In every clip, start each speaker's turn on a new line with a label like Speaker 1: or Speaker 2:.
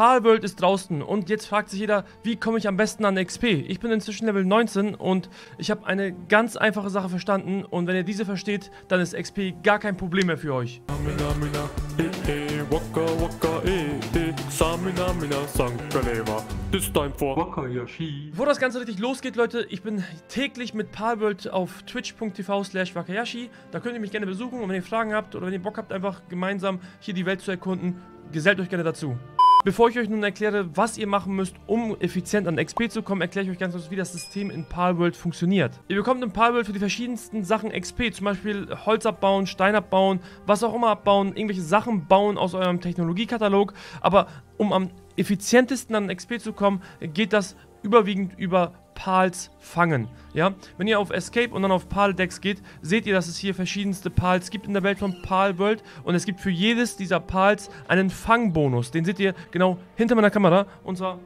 Speaker 1: Pal World ist draußen und jetzt fragt sich jeder, wie komme ich am besten an XP? Ich bin inzwischen Level 19 und ich habe eine ganz einfache Sache verstanden und wenn ihr diese versteht, dann ist XP gar kein Problem mehr für euch.
Speaker 2: Mina, mina, eh, eh, waka, waka, eh, eh, Samina, mina, Sankaleva. This time for Wakayashi.
Speaker 1: Bevor das Ganze richtig losgeht, Leute, ich bin täglich mit Palworld auf twitch.tv slash wakayashi. Da könnt ihr mich gerne besuchen und wenn ihr Fragen habt oder wenn ihr Bock habt, einfach gemeinsam hier die Welt zu erkunden, gesellt euch gerne dazu. Bevor ich euch nun erkläre, was ihr machen müsst, um effizient an XP zu kommen, erkläre ich euch ganz kurz, wie das System in Palworld funktioniert. Ihr bekommt in Palworld für die verschiedensten Sachen XP, zum Beispiel Holz abbauen, Stein abbauen, was auch immer abbauen, irgendwelche Sachen bauen aus eurem Technologiekatalog, aber um am effizientesten an XP zu kommen, geht das überwiegend über Pals fangen. Ja, wenn ihr auf Escape und dann auf Pal Decks geht, seht ihr, dass es hier verschiedenste Pals gibt in der Welt von Pal World und es gibt für jedes dieser Pals einen Fangbonus. Den seht ihr genau hinter meiner Kamera und zwar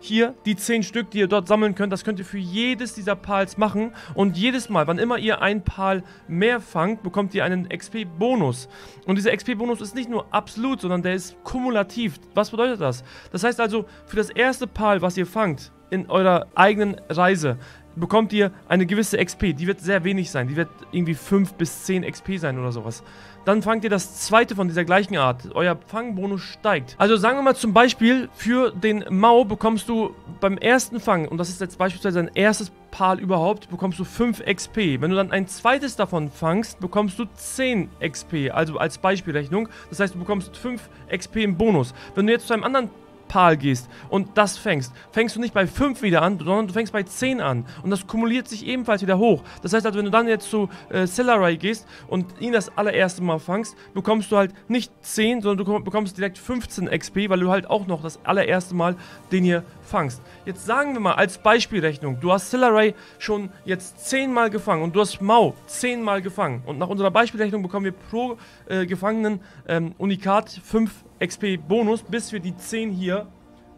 Speaker 1: hier die 10 Stück, die ihr dort sammeln könnt, das könnt ihr für jedes dieser Pals machen. Und jedes Mal, wann immer ihr ein Pal mehr fangt, bekommt ihr einen XP-Bonus. Und dieser XP-Bonus ist nicht nur absolut, sondern der ist kumulativ. Was bedeutet das? Das heißt also, für das erste Pal, was ihr fangt, in eurer eigenen Reise, bekommt ihr eine gewisse XP. Die wird sehr wenig sein. Die wird irgendwie 5 bis 10 XP sein oder sowas. Dann fangt ihr das zweite von dieser gleichen Art. Euer Fangbonus steigt. Also sagen wir mal zum Beispiel, für den Mau bekommst du beim ersten Fang, und das ist jetzt beispielsweise dein erstes Pal überhaupt, bekommst du 5 XP. Wenn du dann ein zweites davon fangst, bekommst du 10 XP. Also als Beispielrechnung. Das heißt, du bekommst 5 XP im Bonus. Wenn du jetzt zu einem anderen Pal gehst und das fängst, fängst du nicht bei 5 wieder an, sondern du fängst bei 10 an. Und das kumuliert sich ebenfalls wieder hoch. Das heißt also, wenn du dann jetzt zu äh, Celery gehst und ihn das allererste Mal fangst, bekommst du halt nicht 10, sondern du bekommst direkt 15 XP, weil du halt auch noch das allererste Mal den hier fangst. Jetzt sagen wir mal als Beispielrechnung, du hast Celery schon jetzt 10 Mal gefangen und du hast Mau 10 Mal gefangen. Und nach unserer Beispielrechnung bekommen wir pro äh, Gefangenen ähm, Unikat 5 XP Bonus, bis wir die 10 hier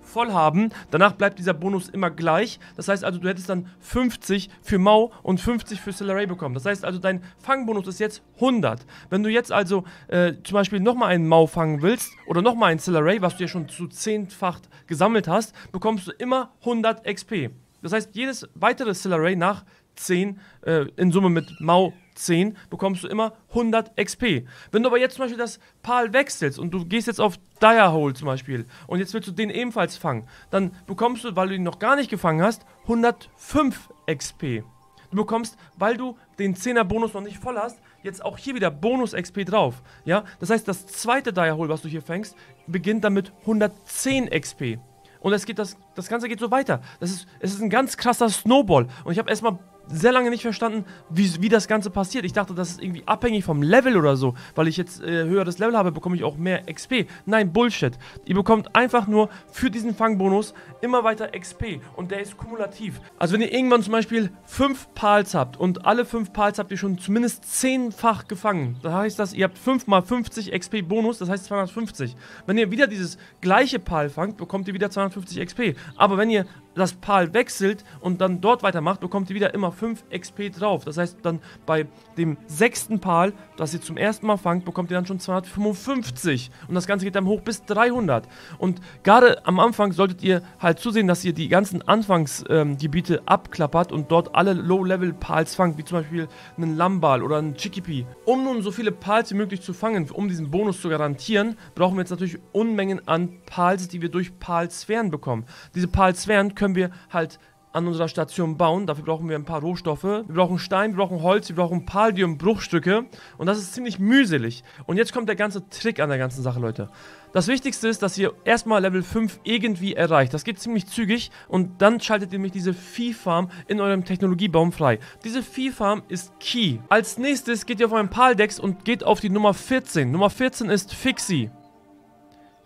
Speaker 1: voll haben. Danach bleibt dieser Bonus immer gleich. Das heißt also, du hättest dann 50 für Mau und 50 für Celeray bekommen. Das heißt also, dein Fangbonus ist jetzt 100. Wenn du jetzt also äh, zum Beispiel nochmal einen Mau fangen willst oder nochmal einen Celeray, was du ja schon zu 10-fach gesammelt hast, bekommst du immer 100 XP. Das heißt, jedes weitere Celeray nach 10 äh, in Summe mit Mau 10 bekommst du immer 100 XP. Wenn du aber jetzt zum Beispiel das Pal wechselst und du gehst jetzt auf Direhole zum Beispiel und jetzt willst du den ebenfalls fangen, dann bekommst du, weil du ihn noch gar nicht gefangen hast, 105 XP. Du bekommst, weil du den 10er Bonus noch nicht voll hast, jetzt auch hier wieder Bonus XP drauf. Ja, das heißt, das zweite Direhole, was du hier fängst, beginnt damit 110 XP. Und es geht das, das Ganze geht so weiter. Das ist, es ist ein ganz krasser Snowball. Und ich habe erstmal sehr lange nicht verstanden, wie, wie das Ganze passiert. Ich dachte, das ist irgendwie abhängig vom Level oder so. Weil ich jetzt äh, höheres Level habe, bekomme ich auch mehr XP. Nein, Bullshit. Ihr bekommt einfach nur für diesen Fangbonus immer weiter XP. Und der ist kumulativ. Also wenn ihr irgendwann zum Beispiel 5 Pals habt und alle 5 Pals habt ihr schon zumindest 10-fach gefangen. Das heißt, dass ihr habt 5 mal 50 XP Bonus, das heißt 250. Wenn ihr wieder dieses gleiche Pal fangt, bekommt ihr wieder 250 XP. Aber wenn ihr das Pal wechselt und dann dort weitermacht, bekommt ihr wieder immer 5 XP drauf. Das heißt, dann bei dem sechsten Pal, das ihr zum ersten Mal fangt, bekommt ihr dann schon 255. Und das Ganze geht dann hoch bis 300. Und gerade am Anfang solltet ihr halt zusehen, dass ihr die ganzen Anfangsgebiete ähm, abklappert und dort alle Low-Level-Pals fangt, wie zum Beispiel einen Lambal oder einen Chikipi. Um nun so viele Pals wie möglich zu fangen, um diesen Bonus zu garantieren, brauchen wir jetzt natürlich Unmengen an Pals, die wir durch Pal-Sphären bekommen. Diese Pal-Sphären können wir halt an unserer Station bauen. Dafür brauchen wir ein paar Rohstoffe. Wir brauchen Stein, wir brauchen Holz, wir brauchen Palladium-Bruchstücke. Und das ist ziemlich mühselig. Und jetzt kommt der ganze Trick an der ganzen Sache, Leute. Das Wichtigste ist, dass ihr erstmal Level 5 irgendwie erreicht. Das geht ziemlich zügig und dann schaltet ihr nämlich diese Viehfarm in eurem Technologiebaum frei. Diese Viehfarm ist Key. Als nächstes geht ihr auf euren Paldex und geht auf die Nummer 14. Nummer 14 ist Fixie.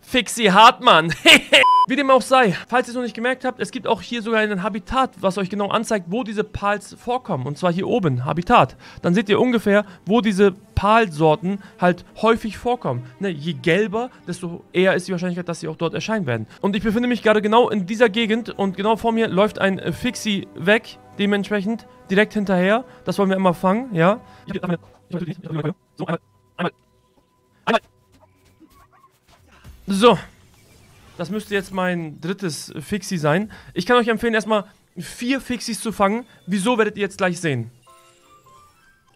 Speaker 1: Fixie Hartmann. Wie dem auch sei, falls ihr es noch nicht gemerkt habt, es gibt auch hier sogar ein Habitat, was euch genau anzeigt, wo diese Pals vorkommen. Und zwar hier oben, Habitat. Dann seht ihr ungefähr, wo diese Palsorten halt häufig vorkommen. Ne, je gelber, desto eher ist die Wahrscheinlichkeit, dass sie auch dort erscheinen werden. Und ich befinde mich gerade genau in dieser Gegend und genau vor mir läuft ein äh, Fixie weg, dementsprechend direkt hinterher. Das wollen wir immer fangen, ja. So, einmal, einmal, So, Das müsste jetzt mein drittes Fixie sein. Ich kann euch empfehlen, erstmal vier Fixies zu fangen. Wieso werdet ihr jetzt gleich sehen.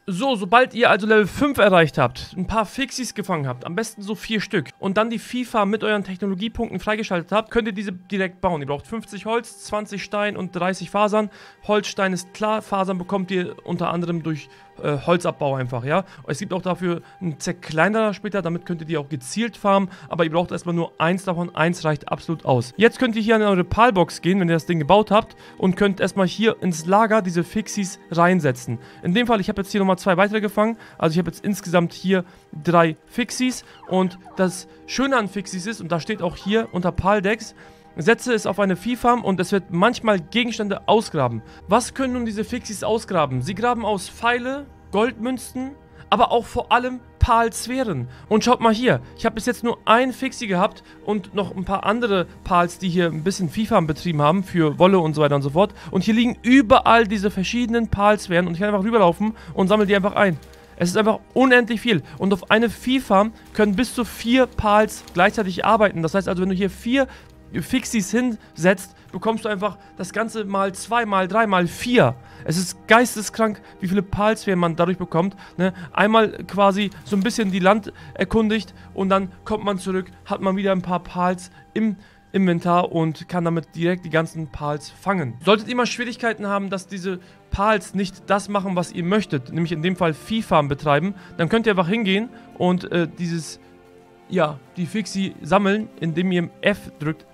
Speaker 1: So, sobald ihr also Level 5 erreicht habt, ein paar Fixies gefangen habt, am besten so vier Stück, und dann die FIFA mit euren Technologiepunkten freigeschaltet habt, könnt ihr diese direkt bauen. Ihr braucht 50 Holz, 20 Stein und 30 Fasern. Holzstein ist klar, Fasern bekommt ihr unter anderem durch äh, Holzabbau einfach, ja. Es gibt auch dafür einen zerkleinerer später, damit könnt ihr die auch gezielt farmen, aber ihr braucht erstmal nur eins davon, eins reicht absolut aus. Jetzt könnt ihr hier an eure Palbox gehen, wenn ihr das Ding gebaut habt und könnt erstmal hier ins Lager diese Fixies reinsetzen. In dem Fall, ich habe jetzt hier nochmal zwei weitere gefangen, also ich habe jetzt insgesamt hier drei Fixies und das Schöne an Fixies ist, und da steht auch hier unter Paldex, Setze es auf eine Viehfarm und es wird manchmal Gegenstände ausgraben. Was können nun diese Fixies ausgraben? Sie graben aus Pfeile, Goldmünzen, aber auch vor allem Palsphären. Und schaut mal hier, ich habe bis jetzt nur ein Fixie gehabt und noch ein paar andere Pals, die hier ein bisschen Viehfarm betrieben haben für Wolle und so weiter und so fort. Und hier liegen überall diese verschiedenen Palsphären und ich kann einfach rüberlaufen und sammle die einfach ein. Es ist einfach unendlich viel. Und auf eine Viehfarm können bis zu vier Pals gleichzeitig arbeiten. Das heißt also, wenn du hier vier Fixies hinsetzt, bekommst du einfach das Ganze mal zwei, mal drei, mal vier. Es ist geisteskrank, wie viele Palsphären man dadurch bekommt. Ne? Einmal quasi so ein bisschen die Land erkundigt und dann kommt man zurück, hat man wieder ein paar Pals im Inventar und kann damit direkt die ganzen Pals fangen. Solltet ihr mal Schwierigkeiten haben, dass diese Pals nicht das machen, was ihr möchtet, nämlich in dem Fall Viehfarm betreiben, dann könnt ihr einfach hingehen und äh, dieses, ja, die Fixie sammeln, indem ihr F drückt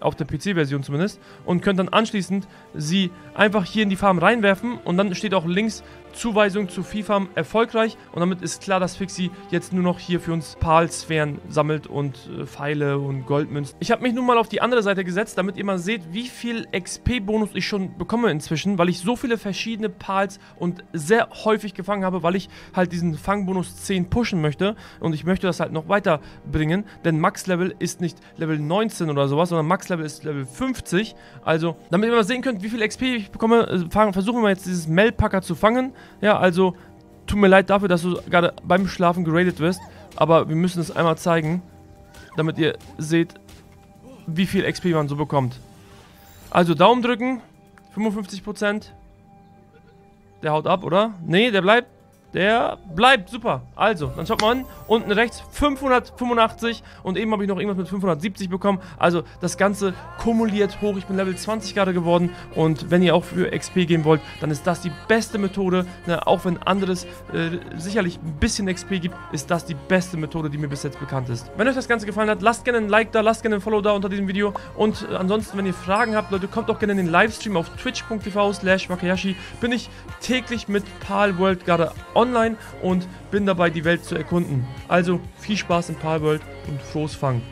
Speaker 1: auf der PC-Version zumindest, und könnt dann anschließend sie einfach hier in die Farm reinwerfen und dann steht auch links Zuweisung zu FIFA erfolgreich und damit ist klar, dass Fixie jetzt nur noch hier für uns Palsphären sammelt und äh, Pfeile und Goldmünzen. Ich habe mich nun mal auf die andere Seite gesetzt, damit ihr mal seht, wie viel XP-Bonus ich schon bekomme inzwischen, weil ich so viele verschiedene Pals und sehr häufig gefangen habe, weil ich halt diesen Fangbonus 10 pushen möchte und ich möchte das halt noch weiterbringen, denn Max-Level ist nicht Level 19 oder sowas, sondern Max-Level ist Level 50. Also, damit ihr mal sehen könnt, wie viel XP ich bekomme, äh, versuchen wir jetzt dieses Melpacker zu fangen. Ja, also tut mir leid dafür, dass du gerade beim Schlafen geradet wirst, aber wir müssen es einmal zeigen, damit ihr seht, wie viel XP man so bekommt. Also Daumen drücken, 55%. Der haut ab, oder? Nee, der bleibt. Der bleibt, super. Also, dann schaut mal an, unten rechts 585 und eben habe ich noch irgendwas mit 570 bekommen. Also, das Ganze kumuliert hoch. Ich bin Level 20 gerade geworden und wenn ihr auch für XP gehen wollt, dann ist das die beste Methode. Ne? Auch wenn anderes äh, sicherlich ein bisschen XP gibt, ist das die beste Methode, die mir bis jetzt bekannt ist. Wenn euch das Ganze gefallen hat, lasst gerne ein Like da, lasst gerne ein Follow da unter diesem Video und äh, ansonsten, wenn ihr Fragen habt, Leute, kommt auch gerne in den Livestream auf twitch.tv slash wakayashi. Bin ich täglich mit Pal World gerade online online und bin dabei, die Welt zu erkunden. Also viel Spaß in Palworld und frohes Fangen.